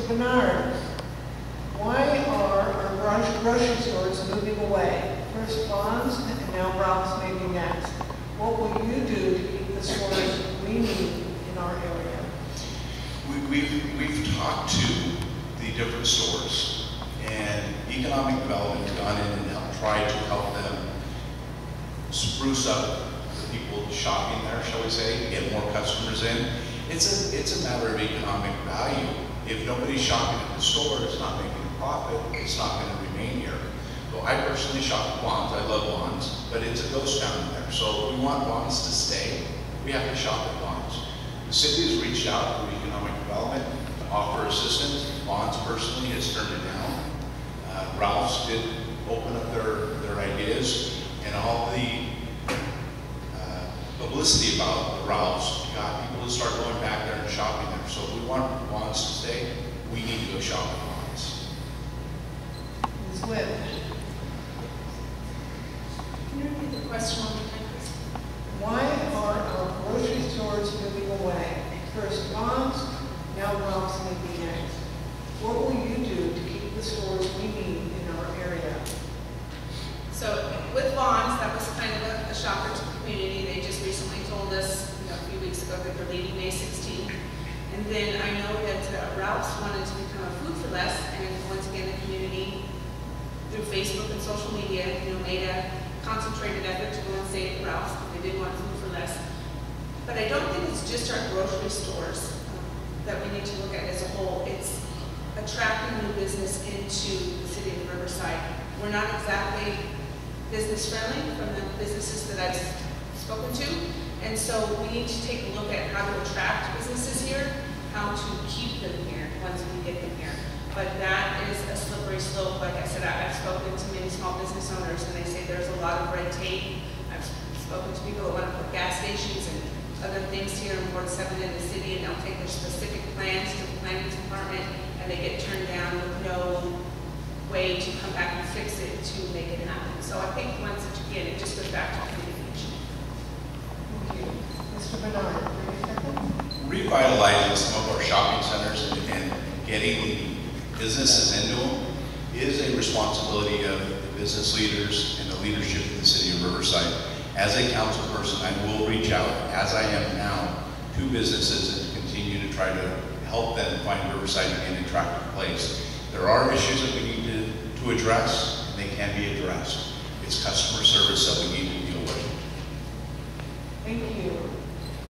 Mr. Bernard, why are our gro- grocery stores moving away? First Vons and now Ralph's maybe next. What will you do to keep the stores we need in our area? We- We've, we've talked to the different stores, and economic development has gone in and helped, tried to help them spruce up the people shopping there, shall we say, get more customers in. It's a, it's a matter of economic value. If nobody's shopping at the store, it's not making a profit, it's not gonna remain here. So I personally shop at Vons, I love Vons, but it's a ghost town there. So if we want Vons to stay, we have to shop at Vons. The city has reached out to economic development to offer assistance. Vons personally has turned it down. Uh, Ralph's did open up their, their ideas and all the uh, publicity about the Ralphs got people to start going back there and shopping there. So if we want Vons to stay, we need to go shop at Vons. Ms. Witt? Can you repeat the question one more time, please? Why are our grocery stores moving away? First Vons, now Ralph's maybe next. What will you do to keep the stores we need in our area? So with Vons, that was kind of a- a shocker to the community. They just recently told us, you know, a few weeks ago that they're leaving May 16th. And then I know that uh, Ralph's wanted to become a food for less, and once again, the community, through Facebook and social media, you know, made a concentrated effort to go and at Ralph's, that they did want food for less. But I don't think it's just our grocery stores that we need to look at as a whole. It's attracting new business into the city of Riverside. We're not exactly business friendly from the businesses that I've spoken to. And so we need to take a look at how to attract businesses here, how to keep them here once we get them here. But that is a slippery slope. Like I said, I- I've spoken to many small business owners and they say there's a lot of red tape. I've spoken to people that want to put gas stations and other things here in Ward Seven in the city and they'll take their specific plans to the planning department and they get turned down with no way to come back and fix it to make it happen. So I think once, again, it just goes back to communication. Thank you. Mr. Bernard, thirty seconds? revitalizing some of our shopping centers and- and getting businesses into them is a responsibility of the business leaders and the leadership of the city of Riverside. As a council person, I will reach out, as I am now, to businesses and continue to try to help them find Riverside to be an attractive place. There are issues that we need to, to address, and they can be addressed. It's customer service that we need to deal with. Thank you.